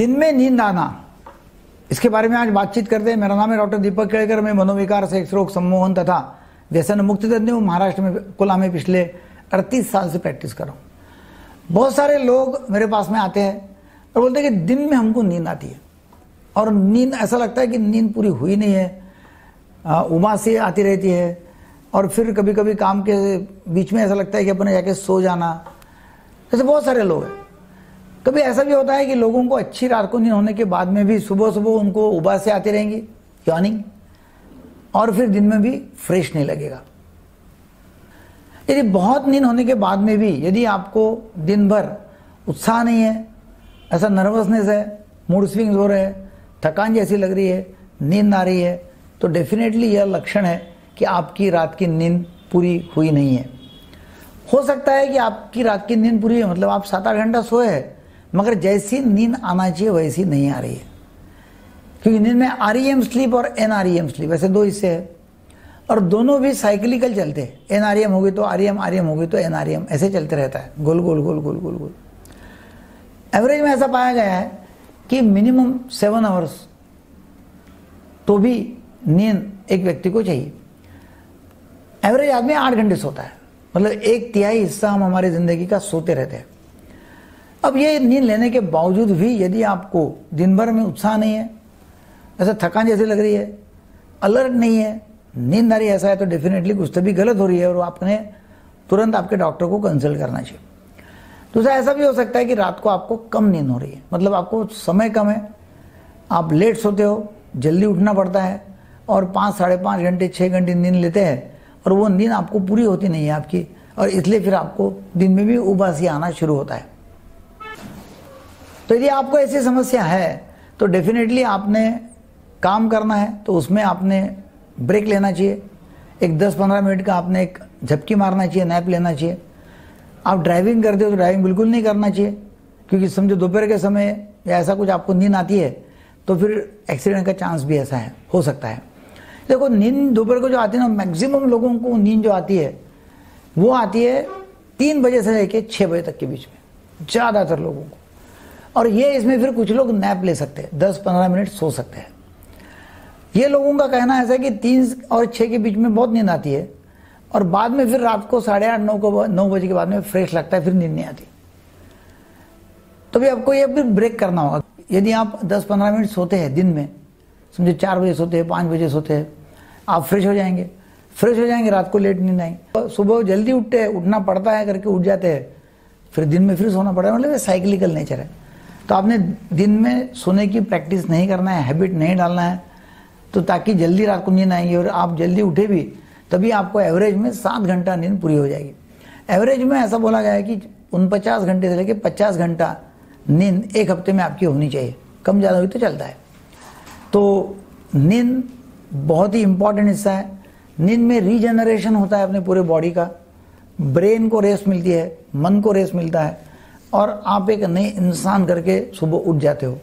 दिन में नींद आना। इसके बारे में आज बातचीत करते हैं। मेरा नाम है डॉक्टर दीपक केड़कर। मैं मनोविकार से रोग, सम्मोहन तथा व्यसन मुक्ति तज्ञ हूँ। महाराष्ट्र में कुला में पिछले अड़तीस साल से प्रैक्टिस कर रहा हूँ। बहुत सारे लोग मेरे पास में आते हैं और बोलते हैं कि दिन में हमको नींद आती है। और नींद, ऐसा लगता है कि नींद पूरी हुई नहीं है। उमा से आती रहती है। और फिर कभी कभी काम के बीच में ऐसा लगता है कि अपने जाके सो जाना। ऐसे बहुत सारे लोग हैं। कभी ऐसा भी होता है कि लोगों को अच्छी रात को नींद होने के बाद में भी सुबह सुबह उनको उबास से आती रहेंगी यॉनिंग और फिर दिन में भी फ्रेश नहीं लगेगा। यदि बहुत नींद होने के बाद में भी यदि आपको दिन भर उत्साह नहीं है, ऐसा नर्वसनेस है मूड स्विंग्स हो रहे हैं, थकान जैसी लग रही है, नींद आ रही है तो डेफिनेटली यह लक्षण है कि आपकी रात की नींद पूरी हुई नहीं है। हो सकता है कि आपकी रात की नींद पूरी है मतलब आप सात आठ घंटा सोए हैं मगर जैसी नींद आना चाहिए, वैसी नहीं आ रही है। क्योंकि नींद में आर एम स्लीप और एन आर एम स्लीप ऐसे दो हिस्से हैं। और दोनों भी साइकिलिकल चलते हैं। एन आर एम होगी तो आर एम आर एम होगी तो एन आर एम ऐसे चलते रहता है। गोल गोल गोल गोल गोल गोल। एवरेज में ऐसा पाया गया है कि मिनिमम सेवन आवर्स तो भी नींद एक व्यक्ति को चाहिए। एवरेज आदमी आठ घंटे सोता है। मतलब एक तिहाई हिस्सा हम हमारी ज़िंदगी का सोते रहते हैं। अब ये नींद लेने के बावजूद भी यदि आपको दिन भर में उत्साह नहीं है, ऐसा थकान जैसी लग रही है, अलर्ट नहीं है, नींद आ रही ऐसा है तो डेफिनेटली कुछ तो भी गलत हो रही है और आपने तुरंत आपके डॉक्टर को कंसल्ट करना चाहिए। दूसरा ऐसा भी हो सकता है कि रात को आपको कम नींद हो रही है। मतलब आपको समय कम है, आप लेट सोते हो, जल्दी उठना पड़ता है और पाँच, साढ़े पाँच घंटे छः घंटे नींद लेते हैं और वो नींद आपको पूरी होती नहीं है आपकी और इसलिए फिर आपको दिन में भी उबासी आना शुरू होता है। तो यदि आपको ऐसी समस्या है तो डेफिनेटली आपने काम करना है तो उसमें आपने ब्रेक लेना चाहिए। एक 10-15 मिनट का आपने एक झपकी मारना चाहिए नैप लेना चाहिए। आप ड्राइविंग करते हो तो ड्राइविंग बिल्कुल नहीं करना चाहिए, क्योंकि समझो दोपहर के समय या ऐसा कुछ आपको नींद आती है तो फिर एक्सीडेंट का चांस भी ऐसा है, हो सकता है। देखो, नींद दोपहर को जो आती है ना मैक्सिमम लोगों को नींद जो आती है, वो आती है तीन बजे से लेके छः बजे तक के बीच में, ज़्यादातर लोगों को। और ये इसमें फिर कुछ लोग नैप ले सकते हैं। दस पंद्रह मिनट सो सकते हैं। ये लोगों का कहना ऐसा है कि तीन और छः के बीच में बहुत नींद आती है और बाद में फिर रात को साढ़े आठ, नौ को, नौ बजे के बाद में फ्रेश लगता है, फिर नींद नहीं आती। तो भी आपको ये फिर ब्रेक करना होगा। यदि आप दस पंद्रह मिनट सोते हैं दिन में, समझो चार बजे सोते हैं, पाँच बजे सोते हैं, आप फ्रेश हो जाएँगे। फ्रेश हो जाएँगे, रात को लेट नींद आएँगे सुबह जल्दी उठते हैं, उठना पड़ता है करके उठ जाते हैं, फिर दिन में फिर सोना पड़ता है। मतलब साइकिलिकल नेचर है। तो आपने दिन में सोने की प्रैक्टिस नहीं करना है, हैबिट नहीं डालना है तो ताकि जल्दी रात को नींद आएँगी और आप जल्दी उठे भी, तभी आपको एवरेज में सात घंटा नींद पूरी हो जाएगी। एवरेज में ऐसा बोला गया है कि उनपचास घंटे से लेकर पचास घंटा नींद एक हफ़्ते में आपकी होनी चाहिए। कम ज़्यादा हुई तो चलता है। तो नींद बहुत ही इंपॉर्टेंट हिस्सा है। नींद में रीजनरेशन होता है अपने पूरे बॉडी का। ब्रेन को रेस्ट मिलती है, मन को रेस्ट मिलता है। और आप एक नए इंसान करके सुबह उठ जाते हो।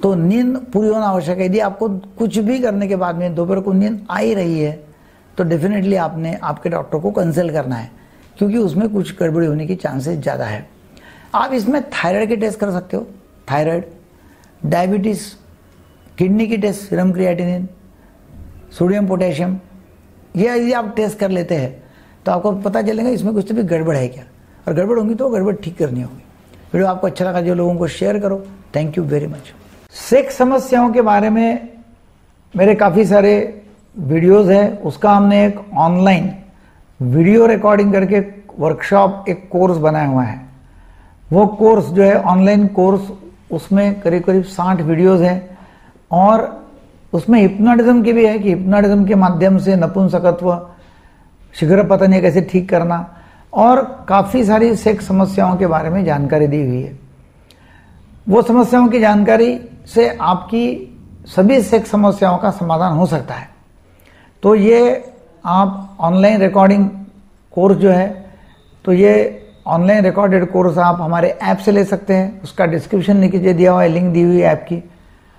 तो नींद पूरी होना आवश्यक है। यदि आपको कुछ भी करने के बाद में दोपहर को नींद आ ही रही है तो डेफिनेटली आपने, आपके डॉक्टर को कंसल्ट करना है, क्योंकि उसमें कुछ गड़बड़ी होने की चांसेस ज़्यादा है। आप इसमें थायराइड के टेस्ट कर सकते हो। थायराइड डायबिटीज़ किडनी की test serum creatinine sodium potassium ये यदि आप टेस्ट कर लेते हैं तो आपको पता चलेगा इसमें कुछ तो भी गड़बड़ है क्या। और गड़बड़ होंगी तो गड़बड़ ठीक करनी होगी। वीडियो आपको अच्छा लगा जो लोगों को शेयर करो। Thank you very much sex समस्याओं के बारे में मेरे काफ़ी सारे वीडियोस हैं। उसका हमने एक ऑनलाइन वीडियो रिकॉर्डिंग करके वर्कशॉप एक कोर्स बनाया हुआ है। वो कोर्स जो है ऑनलाइन कोर्स उसमें करीब करीब साठ वीडियोस हैं। और उसमें हिप्नोटिज्म की भी है कि हिप्नोटिज्म के माध्यम से नपुंसकत्व, शीघ्र पतन ये कैसे ठीक करना और काफ़ी सारी सेक्स समस्याओं के बारे में जानकारी दी हुई है। वो समस्याओं की जानकारी से आपकी सभी सेक्स समस्याओं का समाधान हो सकता है। तो ये आप ऑनलाइन रिकॉर्डिंग कोर्स जो है तो ये ऑनलाइन रिकॉर्डेड कोर्स आप हमारे ऐप से ले सकते हैं। उसका डिस्क्रिप्शन नीचे दिया हुआ है लिंक दी हुई है ऐप की।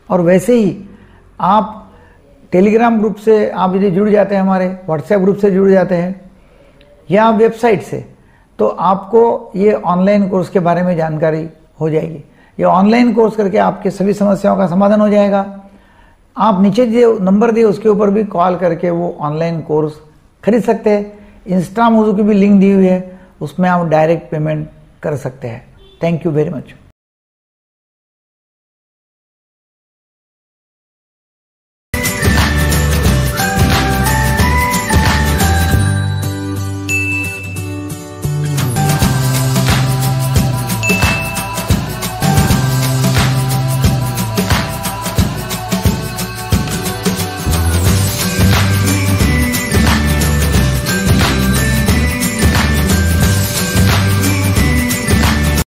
और वैसे ही आप टेलीग्राम ग्रुप से आप यदि जुड़ जाते हैं हमारे व्हाट्सएप ग्रुप से जुड़ जाते हैं या वेबसाइट से तो आपको ये ऑनलाइन कोर्स के बारे में जानकारी हो जाएगी। ये ऑनलाइन कोर्स करके आपके सभी समस्याओं का समाधान हो जाएगा। आप नीचे जो नंबर दिए, उसके ऊपर भी कॉल करके वो ऑनलाइन कोर्स खरीद सकते हैं। इंस्टा मोजू की भी लिंक दी हुई है, उसमें आप डायरेक्ट पेमेंट कर सकते हैं। Thank you very much